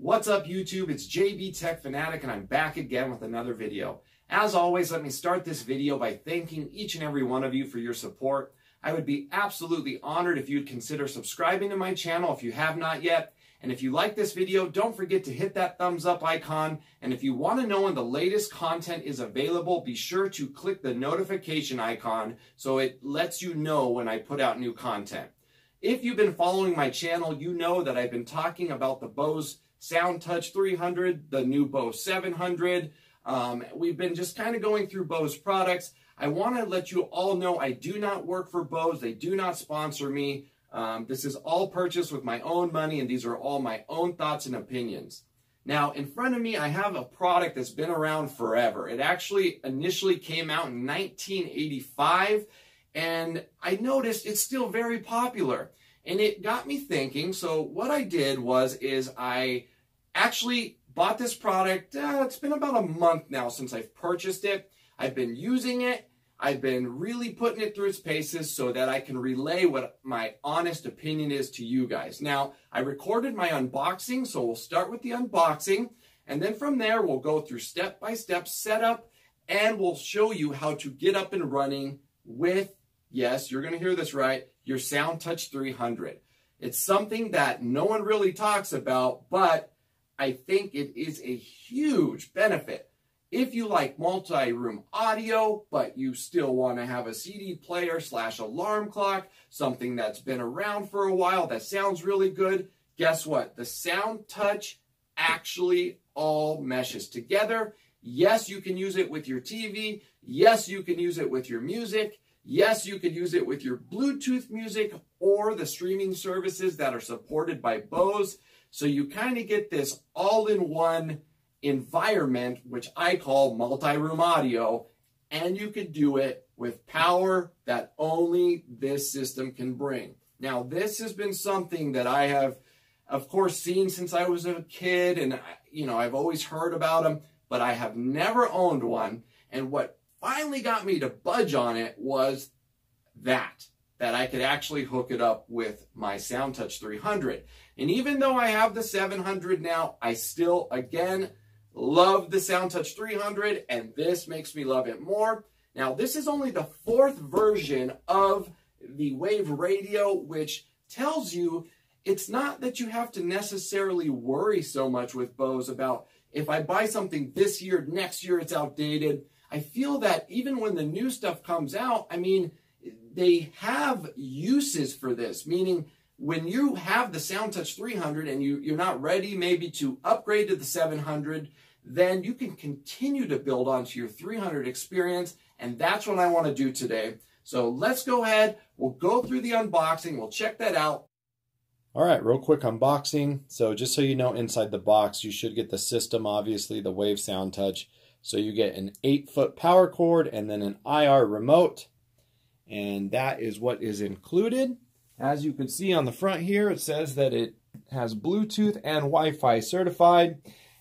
What's up YouTube? It's JB Tech Fanatic and I'm back again with another video. As always, let me start this video by thanking each and every one of you for your support. I would be absolutely honored if you'd consider subscribing to my channel if you have not yet. And if you like this video, don't forget to hit that thumbs up icon. And if you want to know when the latest content is available, be sure to click the notification icon so it lets you know when I put out new content. If you've been following my channel, you know that I've been talking about the Bose SoundTouch 300, the new Bose 700. Um, we've been just kind of going through Bose products. I want to let you all know I do not work for Bose. They do not sponsor me. Um, this is all purchased with my own money, and these are all my own thoughts and opinions. Now, in front of me, I have a product that's been around forever. It actually initially came out in 1985, and I noticed it's still very popular. And it got me thinking. So what I did was is I actually bought this product. Uh, it's been about a month now since I've purchased it. I've been using it. I've been really putting it through its paces so that I can relay what my honest opinion is to you guys. Now, I recorded my unboxing, so we'll start with the unboxing. And then from there, we'll go through step-by-step -step setup, and we'll show you how to get up and running with, yes, you're going to hear this right, your SoundTouch 300. It's something that no one really talks about, but I think it is a huge benefit. If you like multi-room audio, but you still want to have a CD player slash alarm clock, something that's been around for a while that sounds really good, guess what? The SoundTouch actually all meshes together. Yes, you can use it with your TV. Yes, you can use it with your music. Yes, you could use it with your Bluetooth music or the streaming services that are supported by Bose. So you kind of get this all-in-one environment, which I call multi-room audio, and you could do it with power that only this system can bring. Now, this has been something that I have, of course, seen since I was a kid, and, you know, I've always heard about them, but I have never owned one. And what finally got me to budge on it was that, that I could actually hook it up with my SoundTouch 300. And even though I have the 700 now, I still, again, love the SoundTouch 300, and this makes me love it more. Now, this is only the fourth version of the Wave Radio, which tells you it's not that you have to necessarily worry so much with Bose about if I buy something this year, next year it's outdated. I feel that even when the new stuff comes out, I mean, they have uses for this, meaning when you have the SoundTouch 300 and you, you're not ready maybe to upgrade to the 700, then you can continue to build onto your 300 experience. And that's what I want to do today. So let's go ahead. We'll go through the unboxing. We'll check that out. All right, real quick unboxing. So just so you know, inside the box, you should get the system, obviously, the Wave SoundTouch. So you get an 8-foot power cord and then an IR remote. And that is what is included. As you can see on the front here, it says that it has Bluetooth and Wi-Fi certified.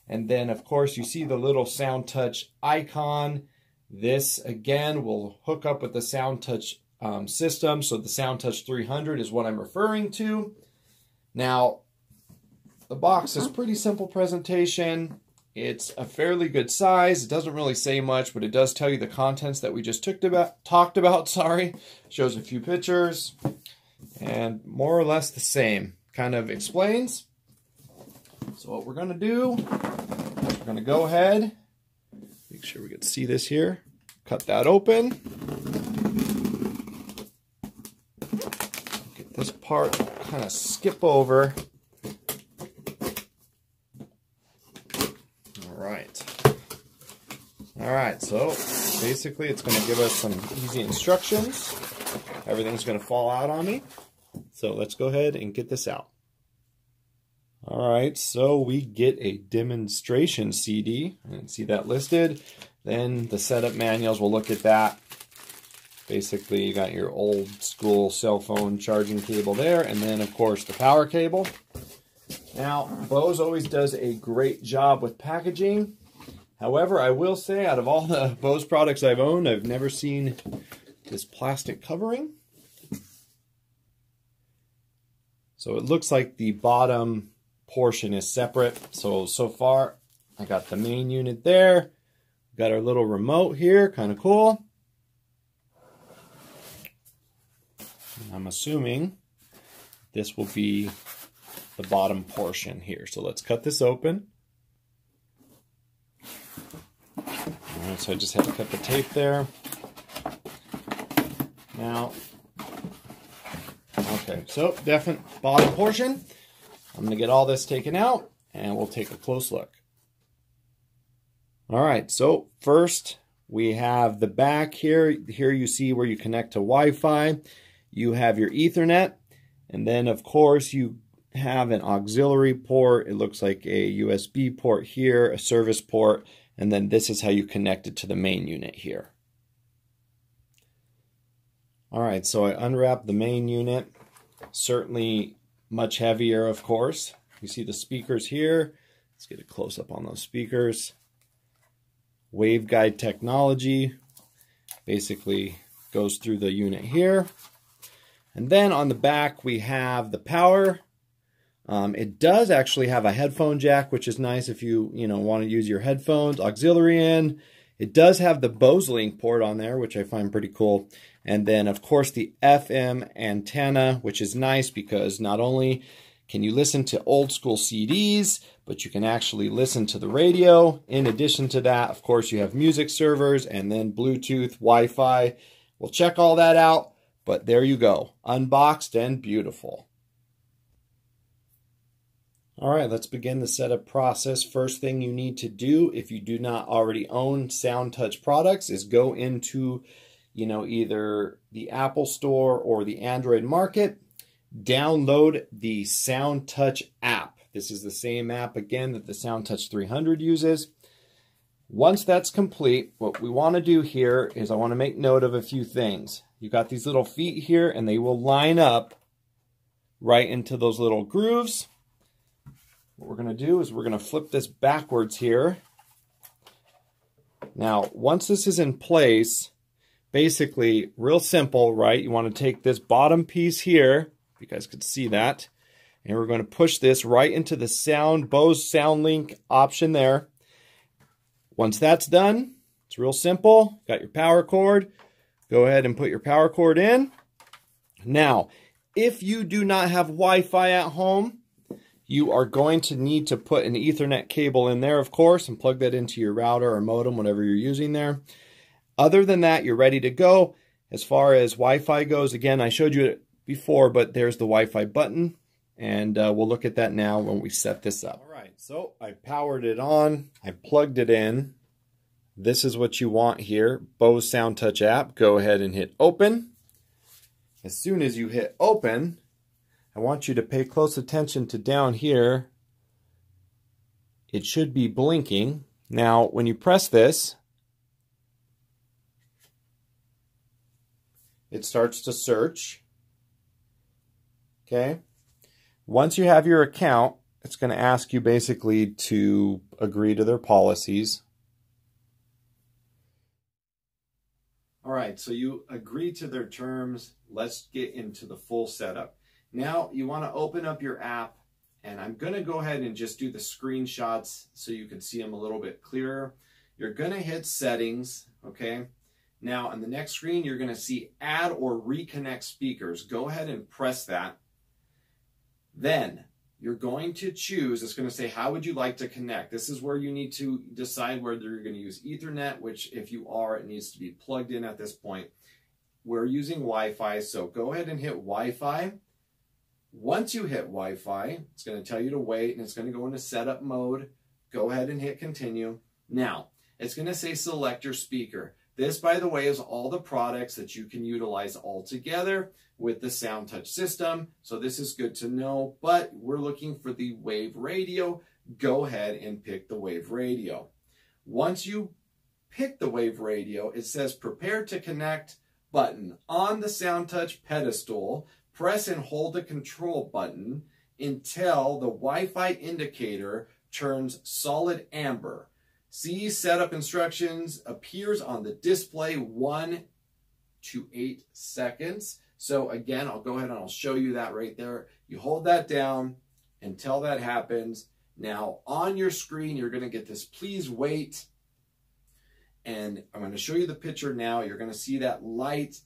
And then, of course, you see the little SoundTouch icon. This, again, will hook up with the SoundTouch um, system. So the SoundTouch 300 is what I'm referring to. Now, the box is pretty simple presentation. It's a fairly good size. It doesn't really say much, but it does tell you the contents that we just took about, talked about. Sorry, shows a few pictures, and more or less the same. Kind of explains. So what we're going to do, we're to go ahead, make sure we can see this here, cut that open. Get this part, kind of skip over So basically it's going to give us some easy instructions. Everything's going to fall out on me. So let's go ahead and get this out. All right, so we get a demonstration CD. And see that listed. Then the setup manuals, we'll look at that. Basically, you got your old school cell phone charging cable there. And then, of course, the power cable. Now, Bose always does a great job with packaging. However, I will say out of all the Bose products I've owned, I've never seen this plastic covering. So it looks like the bottom portion is separate. So, so far I got the main unit there. Got our little remote here, kind of cool. I'm assuming this will be the bottom portion here. So let's cut this open. So I just had to cut the tape there. Now, okay, so definite bottom portion. I'm to get all this taken out and we'll take a close look. All right, so first we have the back here. Here you see where you connect to Wi-Fi. You have your Ethernet, and then of course you have an auxiliary port. It looks like a USB port here, a service port, and then this is how you connect it to the main unit here. All right, so I unwrapped the main unit. Certainly much heavier, of course. You see the speakers here. Let's get a close up on those speakers. Waveguide technology basically goes through the unit here. And then on the back, we have the power. Um, it does actually have a headphone jack, which is nice if you, you know, want to use your headphones, auxiliary in. It does have the Bose Link port on there, which I find pretty cool. And then, of course, the FM antenna, which is nice because not only can you listen to old school CDs, but you can actually listen to the radio. In addition to that, of course, you have music servers and then Bluetooth, Wi-Fi. We'll check all that out, but there you go, unboxed and beautiful. All right, let's begin the setup process. First thing you need to do if you do not already own SoundTouch products is go into you know, either the Apple Store or the Android Market, download the SoundTouch app. This is the same app again that the SoundTouch 300 uses. Once that's complete, what we want to do here is I want to make note of a few things. You got these little feet here and they will line up right into those little grooves. What we're going to do is we're going to flip this backwards here. Now, once this is in place, basically real simple, right? You want to take this bottom piece here, you guys can see that, and we're going to push this right into the sound Bose SoundLink option there. Once that's done, it's real simple. Got your power cord. Go ahead and put your power cord in. Now, if you do not have Wi-Fi at home, you are going to need to put an Ethernet cable in there, of course, and plug that into your router or modem, whatever you're using there. Other than that, you're ready to go. As far as Wi-Fi goes, again, I showed you it before, but there's the Wi-Fi button, and uh, we'll look at that now when we set this up. All right, so I powered it on. I plugged it in. This is what you want here, Bose SoundTouch app. Go ahead and hit open. As soon as you hit open, I want you to pay close attention to down here. It should be blinking. Now, when you press this, it starts to search. Okay. Once you have your account, it's going to ask you basically to agree to their policies. All right, so you agree to their terms. Let's get into the full setup. Now you want to open up your app and I'm going to go ahead and just do the screenshots so you can see them a little bit clearer. You're going to hit settings, okay? Now on the next screen, you're going to see add or reconnect speakers. Go ahead and press that. Then you're going to choose, it's going to say, how would you like to connect? This is where you need to decide whether you're going to use Ethernet, which if you are, it needs to be plugged in at this point. We're using Wi-Fi, so go ahead and hit Wi-Fi. Once you hit Wi-Fi, it's going to tell you to wait and it's going to go into setup mode. Go ahead and hit continue. Now, it's going to say select your speaker. This, by the way, is all the products that you can utilize all together with the SoundTouch system. So this is good to know, but we're looking for the Wave Radio. Go ahead and pick the Wave Radio. Once you pick the Wave Radio, it says prepare to connect button on the SoundTouch pedestal. Press and hold the control button until the Wi-Fi indicator turns solid amber. See setup instructions appears on the display one to eight seconds. So again, I'll go ahead and I'll show you that right there. You hold that down, until that happens. Now on your screen, you're going to get this please wait. And I'm going to show you the picture now. You're going to see that light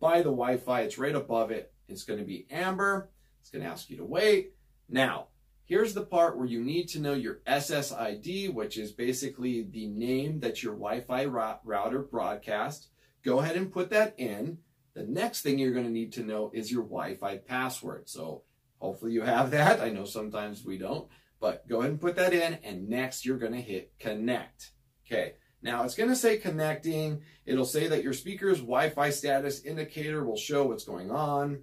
by the Wi-Fi. It's right above it. It's going to be amber. It's going to ask you to wait. Now, here's the part where you need to know your SSID, which is basically the name that your Wi-Fi router broadcast. Go ahead and put that in. The next thing you're going to need to know is your Wi-Fi password. So hopefully you have that. I know sometimes we don't, but go ahead and put that in. And next you're going to hit connect. Okay. Now it's going to say connecting. It'll say that your speaker's Wi-Fi status indicator will show what's going on.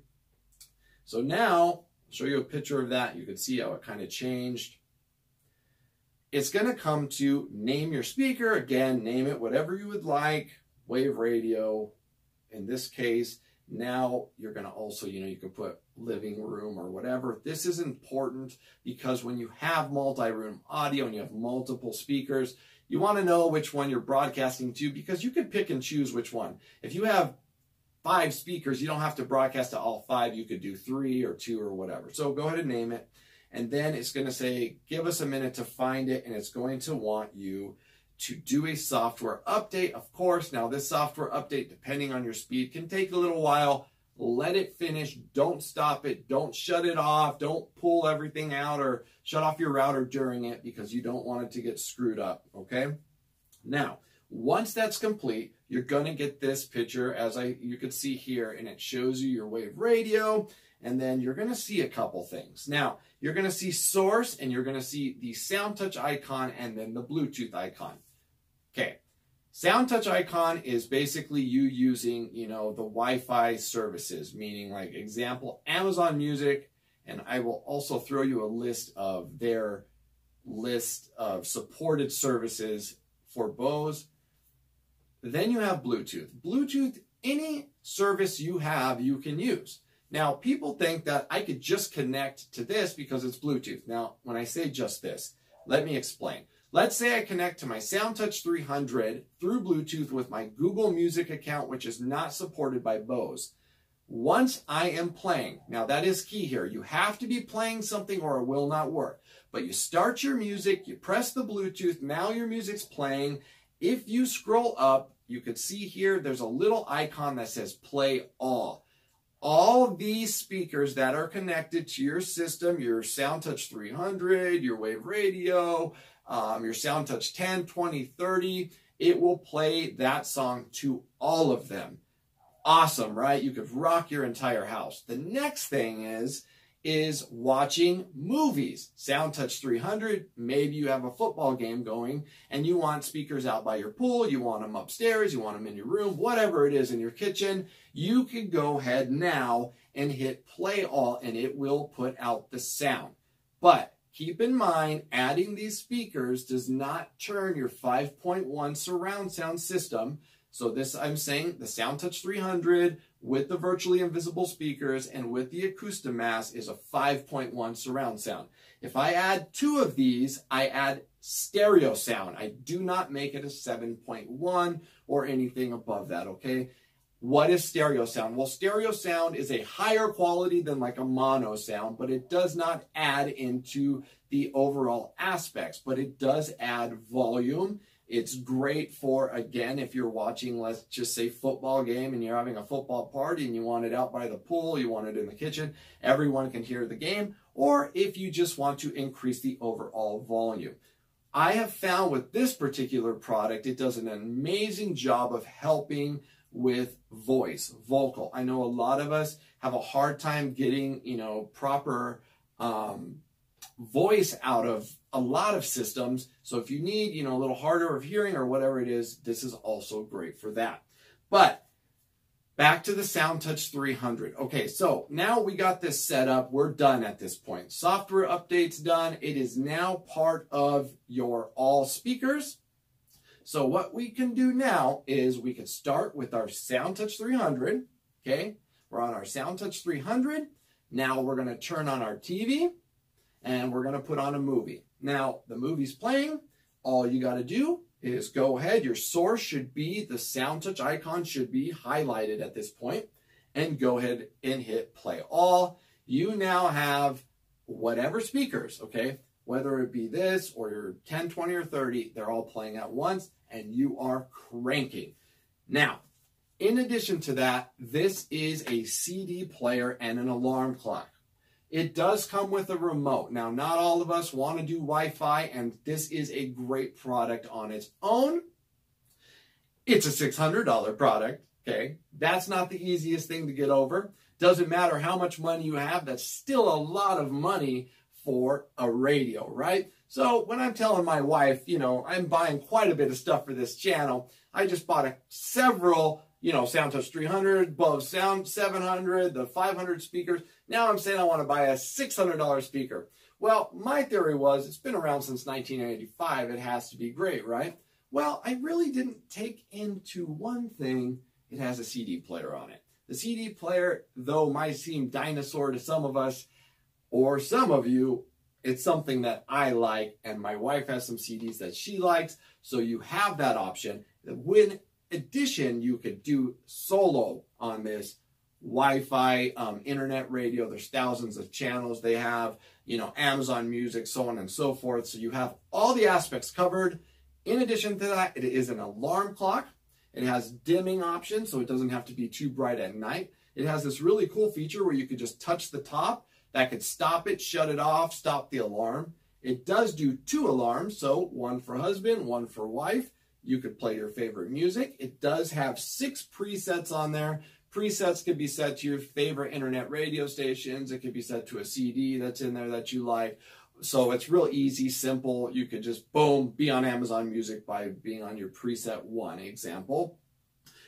So now I'll show you a picture of that. You can see how it kind of changed. It's going to come to name your speaker. Again, name it whatever you would like. Wave radio, in this case, now you're going to also, you know, you can put living room or whatever. This is important because when you have multi-room audio and you have multiple speakers, you want to know which one you're broadcasting to because you can pick and choose which one. If you have five speakers, you don't have to broadcast to all five. You could do three or two or whatever. So go ahead and name it. And then it's going to say, give us a minute to find it. And it's going to want you to do a software update. Of course, now this software update, depending on your speed, can take a little while. Let it finish. Don't stop it. Don't shut it off. Don't pull everything out or shut off your router during it because you don't want it to get screwed up. Okay. Now, once that's complete, you're going to get this picture as I you can see here, and it shows you your wave radio. And then you're going to see a couple things. Now, you're going to see source and you're going to see the sound touch icon and then the Bluetooth icon. Okay. Sound touch icon is basically you using, you know, the Wi-Fi services, meaning like example, Amazon Music, and I will also throw you a list of their list of supported services for Bose. Then you have Bluetooth. Bluetooth, any service you have, you can use. Now, people think that I could just connect to this because it's Bluetooth. Now, when I say just this, let me explain. Let's say I connect to my SoundTouch 300 through Bluetooth with my Google Music account, which is not supported by Bose. Once I am playing, now that is key here. You have to be playing something or it will not work. But you start your music, you press the Bluetooth, now your music's playing. If you scroll up, you can see here there's a little icon that says play all. All these speakers that are connected to your system, your SoundTouch 300, your Wave Radio, um, your SoundTouch 10, 20, 30, it will play that song to all of them. Awesome, right? You could rock your entire house. The next thing is, is watching movies. SoundTouch 300, maybe you have a football game going and you want speakers out by your pool, you want them upstairs, you want them in your room, whatever it is in your kitchen, you can go ahead now and hit play all and it will put out the sound. But Keep in mind, adding these speakers does not turn your 5.1 surround sound system. So this, I'm saying, the SoundTouch 300 with the virtually invisible speakers and with the Acoustimass is a 5.1 surround sound. If I add two of these, I add stereo sound. I do not make it a 7.1 or anything above that, okay? What is stereo sound? Well, stereo sound is a higher quality than like a mono sound, but it does not add into the overall aspects, but it does add volume. It's great for, again, if you're watching, let's just say football game and you're having a football party and you want it out by the pool, you want it in the kitchen, everyone can hear the game, or if you just want to increase the overall volume. I have found with this particular product, it does an amazing job of helping with voice, vocal. I know a lot of us have a hard time getting, you know, proper um, voice out of a lot of systems. So if you need, you know, a little harder of hearing or whatever it is, this is also great for that. But back to the SoundTouch 300. Okay, so now we got this set up. We're done at this point. Software updates done. It is now part of your all speakers. So what we can do now is we can start with our SoundTouch 300. Okay, we're on our SoundTouch 300. Now we're going to turn on our TV and we're going to put on a movie. Now the movie's playing. All you got to do is go ahead. Your source should be, the SoundTouch icon should be highlighted at this point and go ahead and hit play all. You now have whatever speakers, okay? Whether it be this or your 10, 20, or 30, they're all playing at once and you are cranking. Now, in addition to that, this is a CD player and an alarm clock. It does come with a remote. Now, not all of us want to do Wi-Fi, and this is a great product on its own. It's a $600 product, okay? That's not the easiest thing to get over. Doesn't matter how much money you have, that's still a lot of money for a radio, right? So when I'm telling my wife, you know, I'm buying quite a bit of stuff for this channel, I just bought a, several you know, SoundTouch 300, Bose Sound 700, the 500 speakers. Now I'm saying I want to buy a $600 speaker. Well, my theory was it's been around since 1985. It has to be great, right? Well, I really didn't take into one thing. It has a CD player on it. The CD player, though might seem dinosaur to some of us or some of you, it's something that I like, and my wife has some CDs that she likes, so you have that option. When addition, you could do solo on this Wi-Fi, um, internet radio. There's thousands of channels they have, you know, Amazon Music, so on and so forth. So you have all the aspects covered. In addition to that, it is an alarm clock. It has dimming options, so it doesn't have to be too bright at night. It has this really cool feature where you could just touch the top. That could stop it, shut it off, stop the alarm. It does do two alarms, so one for husband, one for wife. You could play your favorite music. It does have six presets on there. Presets could be set to your favorite internet radio stations. It could be set to a CD that's in there that you like. So it's real easy, simple. You could just boom, be on Amazon Music by being on your preset one example.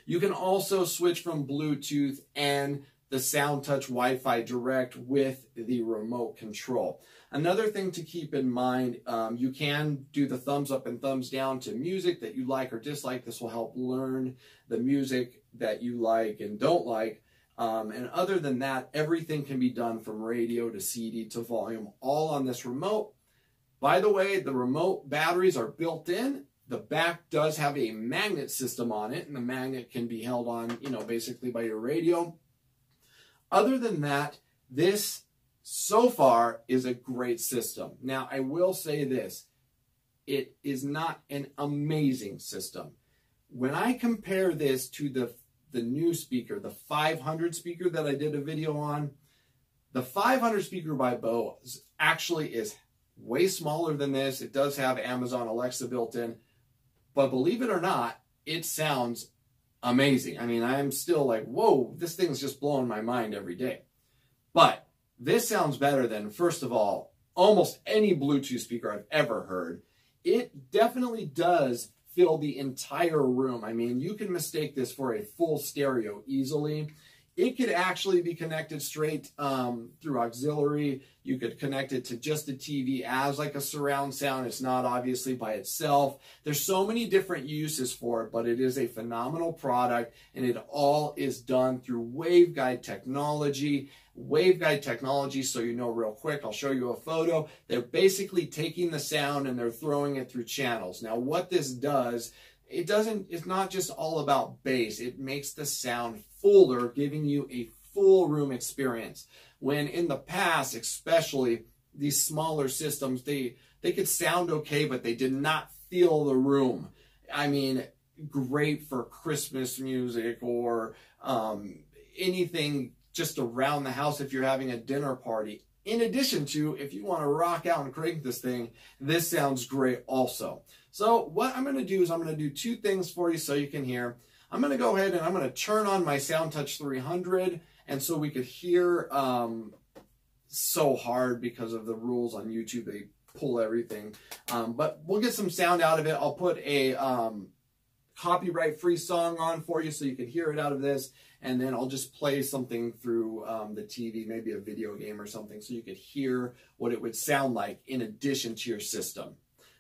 You can also switch from Bluetooth and the SoundTouch Wi-Fi Direct with the remote control. Another thing to keep in mind, um, you can do the thumbs up and thumbs down to music that you like or dislike. This will help learn the music that you like and don't like. Um, and other than that, everything can be done from radio to CD to volume, all on this remote. By the way, the remote batteries are built in. The back does have a magnet system on it, and the magnet can be held on, you know, basically by your radio. Other than that, this so far is a great system. Now, I will say this it is not an amazing system. When I compare this to the, the new speaker, the 500 speaker that I did a video on, the 500 speaker by Bose actually is way smaller than this. It does have Amazon Alexa built in, but believe it or not, it sounds amazing. I mean, I'm still like, whoa, this thing's just blowing my mind every day. But this sounds better than, first of all, almost any Bluetooth speaker I've ever heard. It definitely does fill the entire room. I mean, you can mistake this for a full stereo easily. It could actually be connected straight um, through auxiliary. You could connect it to just a TV as like a surround sound. It's not obviously by itself. There's so many different uses for it, but it is a phenomenal product and it all is done through waveguide technology. Waveguide technology, so you know real quick, I'll show you a photo. They're basically taking the sound and they're throwing it through channels. Now what this does it doesn't, it's not just all about bass. It makes the sound fuller, giving you a full room experience. When in the past, especially these smaller systems, they, they could sound okay, but they did not feel the room. I mean, great for Christmas music or um, anything just around the house if you're having a dinner party. In addition to, if you want to rock out and crank this thing, this sounds great also. So what I'm going to do is I'm going to do two things for you so you can hear. I'm going to go ahead and I'm going to turn on my SoundTouch 300 and so we could hear um, so hard because of the rules on YouTube. They pull everything. Um, but we'll get some sound out of it. I'll put a um, copyright free song on for you so you can hear it out of this and then I'll just play something through um, the TV, maybe a video game or something, so you could hear what it would sound like in addition to your system.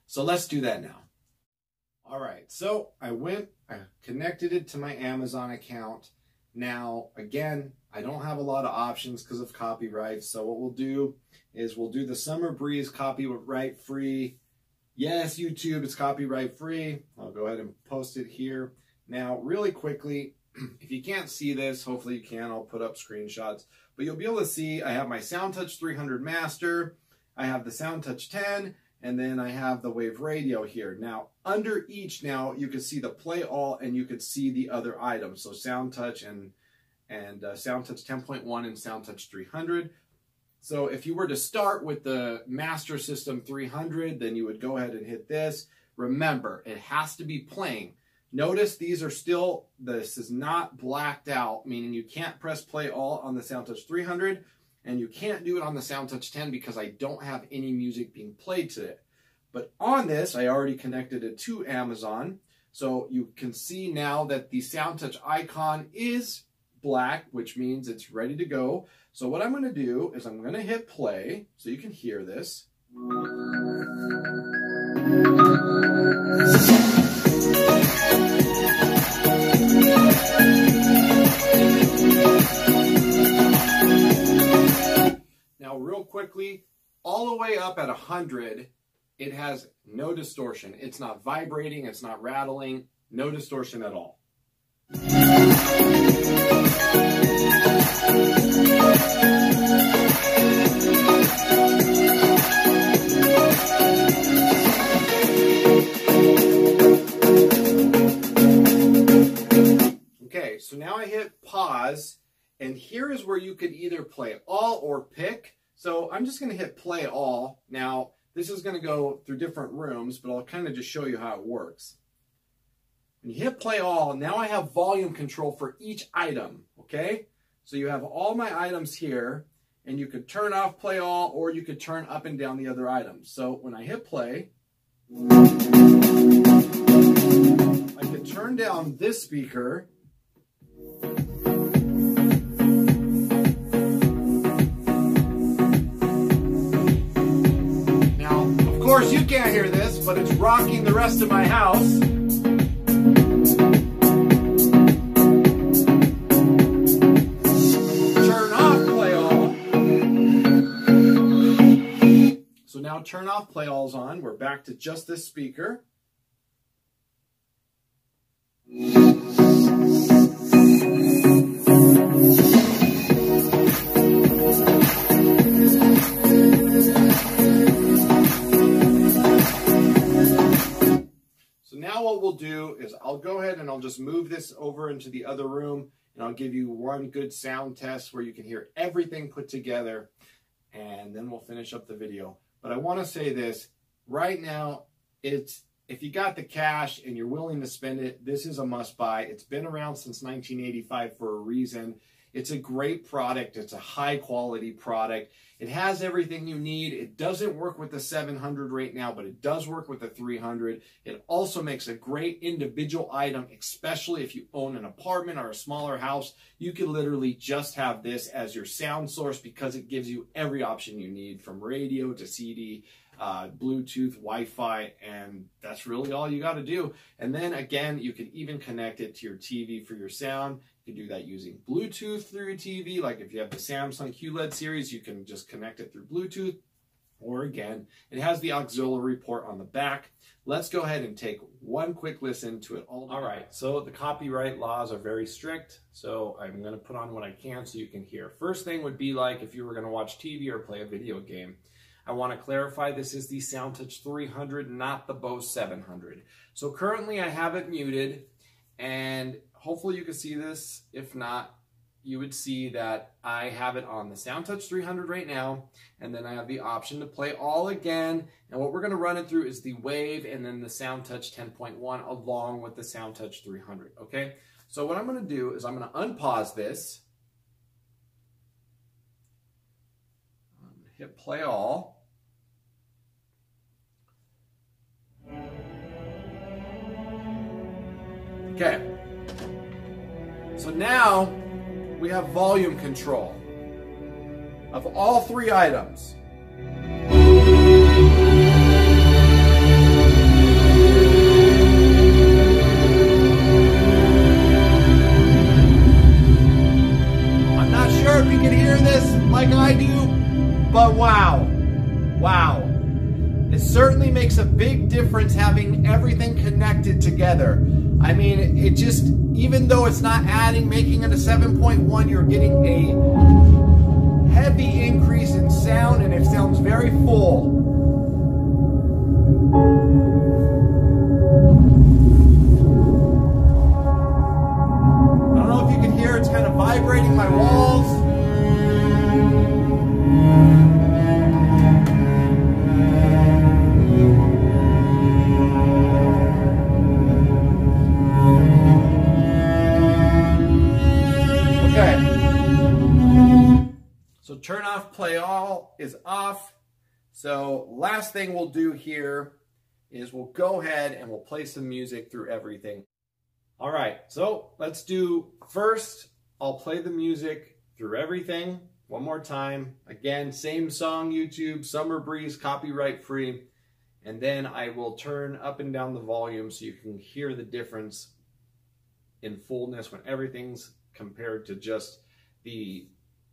So let's do that now. All right, so I went, I connected it to my Amazon account. Now, again, I don't have a lot of options because of copyright, so what we'll do is we'll do the Summer Breeze copyright free. Yes, YouTube, it's copyright free. I'll go ahead and post it here. Now, really quickly, if you can't see this, hopefully you can, I'll put up screenshots, but you'll be able to see I have my SoundTouch 300 Master, I have the SoundTouch 10, and then I have the Wave Radio here. Now, under each now, you can see the play all and you can see the other items. So SoundTouch and, and uh, SoundTouch 10.1 and SoundTouch 300. So if you were to start with the Master System 300, then you would go ahead and hit this. Remember, it has to be playing. Notice these are still, this is not blacked out, meaning you can't press play all on the SoundTouch 300 and you can't do it on the SoundTouch 10 because I don't have any music being played to it. But on this, I already connected it to Amazon. So you can see now that the SoundTouch icon is black, which means it's ready to go. So what I'm going to do is I'm going to hit play so you can hear this. Now, real quickly, all the way up at 100, it has no distortion. It's not vibrating, it's not rattling, no distortion at all. Okay, so now I hit pause, and here is where you could either play all or pick. So I'm just going to hit play all. Now, this is going to go through different rooms, but I'll kind of just show you how it works. When you hit play all, now I have volume control for each item, okay? So you have all my items here, and you could turn off play all, or you could turn up and down the other items. So when I hit play, I could turn down this speaker Now, of course, you can't hear this, but it's rocking the rest of my house. Now turn off play all's on. We're back to just this speaker. So now what we'll do is I'll go ahead and I'll just move this over into the other room and I'll give you one good sound test where you can hear everything put together and then we'll finish up the video. But I want to say this, right now, it's if you got the cash and you're willing to spend it, this is a must buy. It's been around since 1985 for a reason. It's a great product. It's a high quality product. It has everything you need. It doesn't work with the 700 right now, but it does work with the 300. It also makes a great individual item, especially if you own an apartment or a smaller house. You can literally just have this as your sound source because it gives you every option you need from radio to CD uh, Bluetooth, Wi-Fi, and that's really all you got to do. And then again, you can even connect it to your TV for your sound. You can do that using Bluetooth through your TV. Like if you have the Samsung QLED series, you can just connect it through Bluetooth. Or again, it has the auxiliary port on the back. Let's go ahead and take one quick listen to it all. All right, so the copyright laws are very strict, so I'm going to put on what I can so you can hear. First thing would be like if you were going to watch TV or play a video game. I want to clarify this is the SoundTouch 300, not the Bose 700. So currently I have it muted and hopefully you can see this. If not, you would see that I have it on the SoundTouch 300 right now, and then I have the option to play all again. And what we're going to run it through is the Wave and then the SoundTouch 10.1 along with the SoundTouch 300, okay? So what I'm going to do is I'm going to unpause this. Hit play all. Okay. So now we have volume control of all three items. I'm not sure if you can hear this like I do, but wow, wow. It certainly makes a big difference having everything connected together. I mean, it just, even though it's not adding, making it a 7.1, you're getting a heavy increase in sound and it sounds very full. I don't know if you can hear, it's kind of vibrating my walls. So turn off play all is off. So last thing we'll do here is we'll go ahead and we'll play some music through everything. All right, so let's do first, I'll play the music through everything one more time. Again, same song, YouTube, Summer Breeze, copyright free. And then I will turn up and down the volume so you can hear the difference in fullness when everything's compared to just the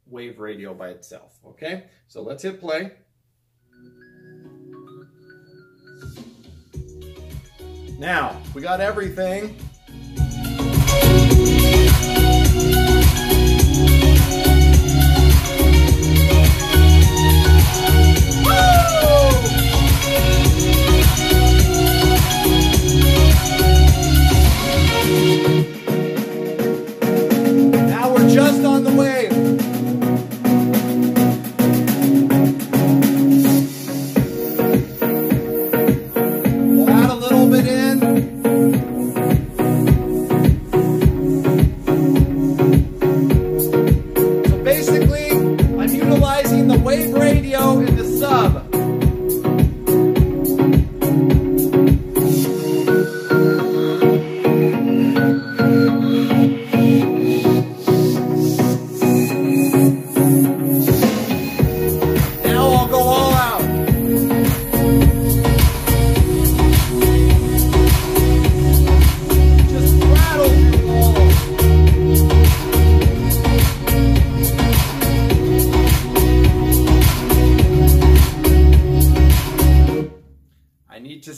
wave radio by itself. Okay, so let's hit play. Now, we got everything. Now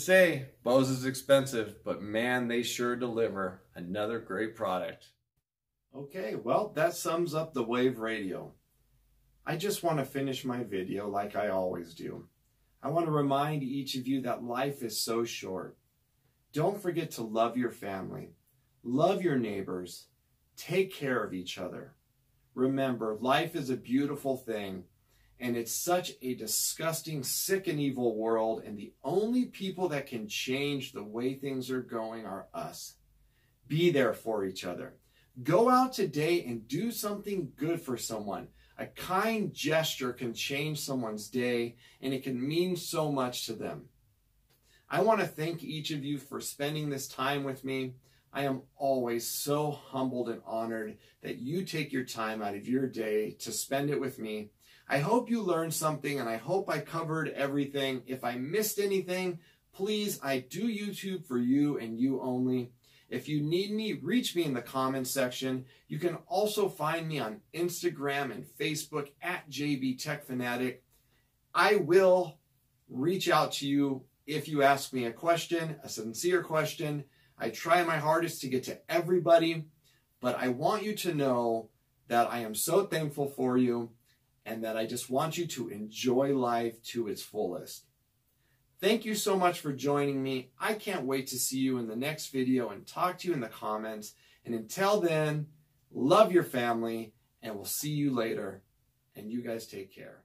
say, Bose is expensive, but man, they sure deliver another great product. Okay, well, that sums up the Wave Radio. I just want to finish my video like I always do. I want to remind each of you that life is so short. Don't forget to love your family, love your neighbors, take care of each other. Remember, life is a beautiful thing, and it's such a disgusting, sick, and evil world, and the only people that can change the way things are going are us. Be there for each other. Go out today and do something good for someone. A kind gesture can change someone's day, and it can mean so much to them. I want to thank each of you for spending this time with me. I am always so humbled and honored that you take your time out of your day to spend it with me. I hope you learned something and I hope I covered everything. If I missed anything, please, I do YouTube for you and you only. If you need me, reach me in the comments section. You can also find me on Instagram and Facebook at JB Tech Fanatic. I will reach out to you if you ask me a question, a sincere question. I try my hardest to get to everybody, but I want you to know that I am so thankful for you and that I just want you to enjoy life to its fullest. Thank you so much for joining me. I can't wait to see you in the next video and talk to you in the comments. And until then, love your family and we'll see you later. And you guys take care.